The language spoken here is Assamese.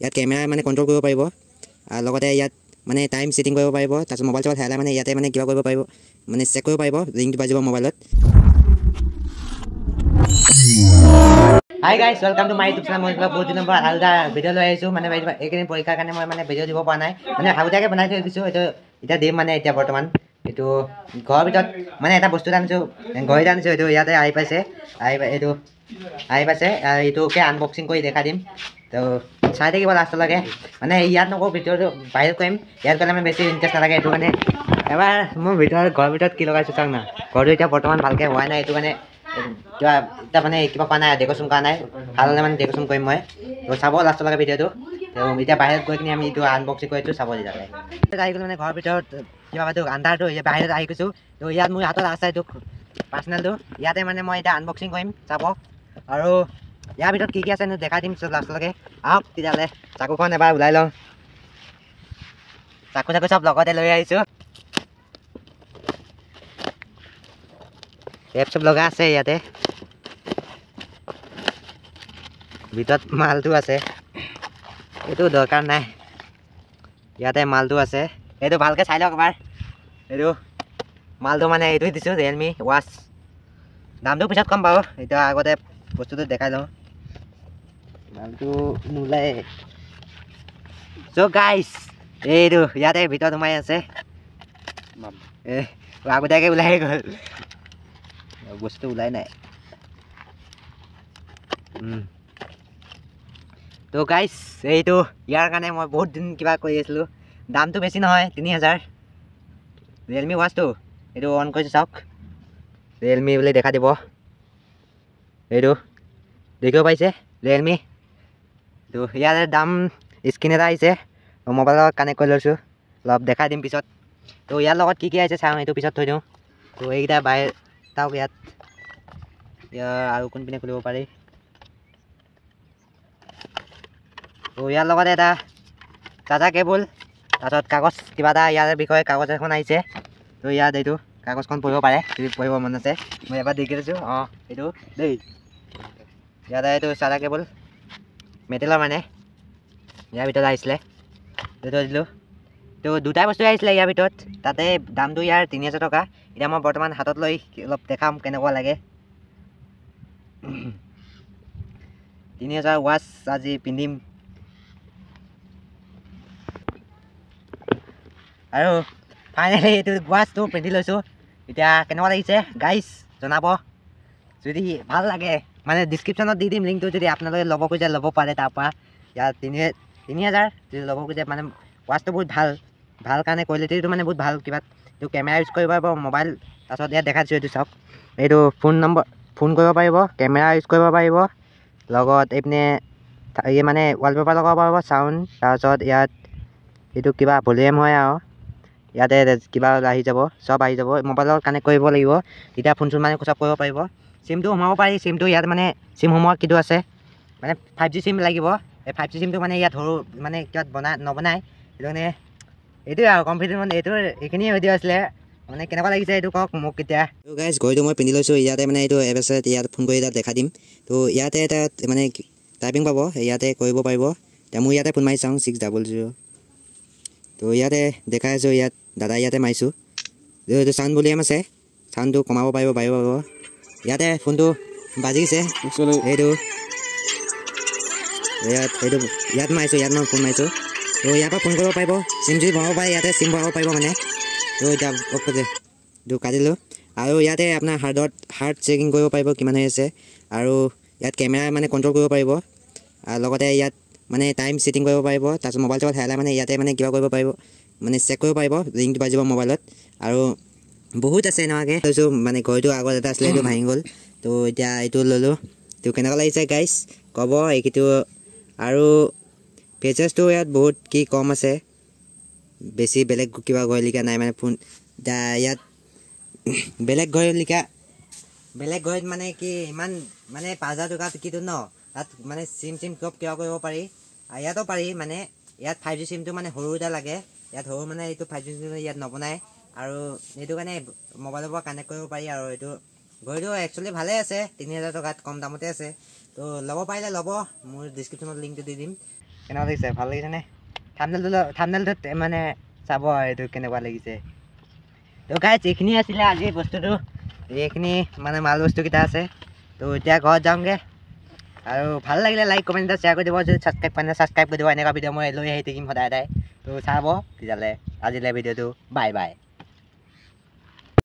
ইয়াত কেমেৰা মানে কণ্ট্ৰল কৰিব পাৰিব লগতে ইয়াত মানে টাইম ছেটিং কৰিব পাৰিব তাৰপিছত মোবাইল চবাইল হেৰালে মানে ইয়াতে মানে কিবা কৰিব পাৰিব মানে চেক কৰিব পাৰিব লিংকটো বাজিব মোবাইলত hi guys welcome to my YouTube channel মই কিবা বহুত দিনৰ পৰা এটা ভিডিঅ' লৈ আহিছোঁ মানে এইকেইদিন পৰীক্ষাৰ কাৰণে মই মানে ভিডিঅ' দিব পৰা নাই। মানে আগতীয়াকৈ বনাই থৈ দিছোঁ এইটো এতিয়া দিম মানে এতিয়া বৰ্তমান। এইটো ঘৰৰ ভিতৰত মানে এটা বস্তু আনিছোঁ ঘৰ এটা আনিছোঁ এইটো ইয়াতে আহি পাইছে আহি এইটো আহি পাইছে এইটোকে আনবক্সিং কৰি দেখাই দিম। চাই থাকিব লাষ্টলৈকে। মানে ইয়াত নকওঁ ভিডিঅ'টো বাহিৰত কৰিম। ইয়াত গ'লে মানে বেছি ইণ্টাৰেষ্ট নালাগে এইটো কাৰণে। এবাৰ মোৰ ভিতৰত ঘৰৰ ভিতৰত কি লগাইছোঁ চাওক না। ঘৰটো এতিয়া বৰ্তমান ভালকৈ হোৱা নাই এইটো কাৰণে কিবা এতিয়া মানে কিবা কৰা নাই ডেক'ৰেশ্যন কৰা নাই। ভাল হ'লে মানে ডেক'ৰেশ্যন কৰিম মই। তো চাব লাষ্টলৈকে ভিডিঅ'টো। এতিয়া বাহিৰত গৈ কিনে আমি এইটো আনবক্সিং কৰিছোঁ চাব তেতিয়াহ'লে আহি গ'লো মানে ঘৰৰ ভিতৰত কিবা এইটো আন্ধাৰটো বাহিৰত আহি গৈছোঁ। তো ইয়াত মোৰ হাতত আছে এইটো পাৰ্চনেলটো ইয়াতে মানে মই এতিয়া আনবক্সিং কৰিম চাব। আৰু ইয়াৰ ভিতৰত কি কি আছে দেখাই দিম লাষ্টলৈকে আহক তেতিয়াহ'লে চাকুখন এবাৰ ওলাই লওঁ। চাকু চাকু চব লগতে লৈ আহিছোঁ। টেপ চব লগা আছে ইয়াতে। ভিতৰত মালটো আছে। এইটো দৰকাৰ নাই। ইয়াতে মালটো আছে। এইটো ভালকৈ চাই লওক এবাৰ। এইটো মালটো মানে এইটোৱে দিছোঁ ৰিয়েলমি ৱাচ দামটো পিছত কম বাৰু এতিয়া আগতে বস্তুটো দেখাই লওঁ। মালটো নোলায় চ' গাইছ এইটো ইয়াতে ভিতৰত সোমাই আছে এই আগতীয়াকৈ ওলাই গ'ল বস্তুটো ওলাই নাই তো গাইছ এইটো ইয়াৰ কাৰণে মই বহুত দিন কিবা কৰি আছিলোঁ দামটো বেছি নহয় তিনি হাজাৰ ৰিয়েলমি ৱাচটো এইটো অন কৰিছোঁ চাওক ৰিয়েলমি বুলি দেখা দিব এইটো দেখিব পাৰিছে ৰিয়েলমি তো ইয়াৰ দাম স্ক্ৰীণ এটা আহিছে মোবাইলত কানেক্ট কৰি লৈছোঁ। অলপ দেখাই দিম পিছত। তো ইয়াৰ লগত কি কি আহিছে চাওঁ এইটো পিছত থৈ দিওঁ। তো এইকেইটা বাহিৰ চাওক ইয়াত। আৰু কোনপিনে খুলিব পাৰি। তো ইয়াৰ লগতে এটা চাৰ্জাৰ কেবুল তাৰপিছত কাগজ কিবা এটা ইয়াৰ বিষয়ে কাগজ এখন আহিছে। তো ইয়াত এইটো কাগজখন পঢ়িব পাৰে যদি পঢ়িব মন আছে। মই এবাৰ দেখি দিছোঁ। অঁ এইটো দেই। ইয়াতে এইটো চাৰ্জাৰ কেবুল মেটেলৰ মানে ইয়াৰ ভিতৰত আহিছিলে এইটো দিলোঁ তো দুটাই বস্তু আহিছিলে ইয়াৰ ভিতৰত তাতে দামটো ইয়াৰ তিনি হাজাৰ টকা এতিয়া মই বৰ্তমান হাতত লৈ অলপ দেখাম কেনেকুৱা লাগে তিনি হাজাৰ ৱাচ আজি পিন্ধিম আৰু ফাইনেলি এইটো ৱাচটো পিন্ধি লৈছোঁ এতিয়া কেনেকুৱা লাগিছে গাইছ জনাব যদি ভাল লাগে মানে ডিছক্ৰিপশ্যনত দি দিম লিংকটো যদি আপোনালোকে ল'ব খোজে ল'ব পাৰে তাৰপৰা। ইয়াত তিনি তিনি হাজাৰ যদি ল'ব খোজে মানে ৱাচটো বহুত ভাল। ভাল কাৰণে কোৱালিটিটো মানে বহুত ভাল কিবা এইটো কেমেৰা ইউজ কৰিব পাৰিব মোবাইল তাৰপিছত ইয়াত দেখাইছোঁ এইটো চাওক। এইটো ফোন নম্বৰ ফোন কৰিব পাৰিব কেমেৰা ইউজ কৰিব পাৰিব। লগত এইপিনে এই মানে ৱালপেপাৰ লগাব পাৰিব চাউণ্ড তাৰপিছত ইয়াত এইটো কিবা ভলিউম হয় আৰু। ইয়াতে কিবা আহি যাব চব আহি যাব। মোবাইলত কানেক্ট কৰিব লাগিব। তেতিয়া ফোন চোন মানে চব কৰিব পাৰিব। চিমটো সোমাব পাৰি চিমটো ইয়াত মানে চিম সোমোৱা কিটো আছে। মানে ফাইভ জি চিম লাগিব এই ফাইভ জি চিমটো মানে ইয়াত সৰু মানে কিবা বনাই নবনায় সেইটো কাৰণে এইটোৱে আৰু কমপ্লিট মানে এইটো এইখিনিয়ে ভিডিঅ' আছিলে। মানে কেনেকুৱা লাগিছে এইটো কওক মোক কেতিয়া। গাইজ ঘড়ীটো মই পিন্ধি লৈছোঁ ইয়াতে মানে এইটো এপ আছে ইয়াত ফোন কৰি তাত দেখাই দিম। তো ইয়াতে এটা মানে টাইপিং পাব ইয়াতে কৰিব পাৰিব। এতিয়া মই ইয়াতে ফোন মাৰি চাওঁ ছিক্স ডাবল জিৰ' তো ইয়াতে দেখাই আছোঁ ইয়াত দাদা ইয়াতে মাৰিছোঁ। এইটো চাউণ্ড ভলিউম আছে চাউণ্ডটো কমাব পাৰিব পাৰিব পাৰিব। ইয়াতে ফোনটো বাজিছে এইটো ইয়াত এইটো ইয়াত মাৰিছোঁ ইয়াত মই ফোন মাৰিছোঁ তো ইয়াৰ পৰা ফোন কৰিব পাৰিব চিম যদি ভৰাব পাৰে ইয়াতে চিম ভৰাব পাৰিব মানে তো এতিয়া অ'কে এইটো কাটিলোঁ আৰু ইয়াতে আপোনাৰ হাৰ্ডত হাৰ্ড চেকিং কৰিব পাৰিব কিমান হৈ আছে আৰু ইয়াত কেমেৰা মানে কণ্ট্ৰল কৰিব পাৰিব আৰু লগতে ইয়াত মানে টাইম ছেটিং কৰিব পাৰিব তাৰপিছত মোবাইল চবাইল হেৰালে মানে ইয়াতে মানে কিবা কৰিব পাৰিব মানে চেক কৰিব পাৰিব লিংকটো বাজিব মোবাইলত আৰু বহুত আছে এনেকুৱাকৈ লৈছোঁ মানে ঘড়ীটো আগত এটা আছিলে এইটো ভাঙি গ'ল। তো এতিয়া এইটো ল'লোঁ। তো কেনেকুৱা লাগিছে গাইছ ক'ব এইটো আৰু ফেচাৰ্ছটো ইয়াত বহুত কি কম আছে। বেছি বেলেগ কিবা ঘড়ীলিকা নাই মানে ফোন। ইয়াত বেলেগ ঘড়ীলিকা বেলেগ ঘড়ীত মানে কি ইমান মানে পাঁচ হাজাৰ টকা টিকিটো ন? তাত মানে চিম চিম চব কিবা কৰিব পাৰি। আৰু ইয়াতো পাৰি মানে ইয়াত ফাইভ জি চিমটো মানে সৰু এটা লাগে। ইয়াত সৰু মানে এইটো ফাইভ জি চিমটো ইয়াত নবনায়। আৰু এইটো কাৰণে মোবাইলৰ পৰা কানেক্ট কৰিব পাৰি আৰু এইটো। ঘড়ীটো একচুৱেলি ভালে আছে তিনি হাজাৰ টকাত কম দামতে আছে। তো ল'ব পাৰিলে ল'ব মোৰ ডিছক্ৰিপশ্যনত লিংকটো দি দিম। কেনেকুৱা লাগিছে? ভাল লাগিছেনে? থামনেলটো থামনেলটোত মানে চাব আৰু এইটো কেনেকুৱা লাগিছে। তো গাইজ এইখিনি আছিলে আজিৰ বস্তুটো। এইখিনি মানে মাল বস্তুকেইটা আছে। তো এতিয়া ঘৰত যাওঁগৈ। আৰু ভাল লাগিলে লাইক কমেণ্ট এটা শ্বেয়াৰ কৰি দিব। যদি ছাবস্ক্ৰাইব কৰা নাই ছাবস্ক্ৰাইব কৰি দিব। এনেকুৱা ভিডিঅ' মই লৈ আহি থাকিম সদায় সদায়। তো চাব তেতিয়াহ'লে আজিলৈ ভিডিঅ'টো বাই বাই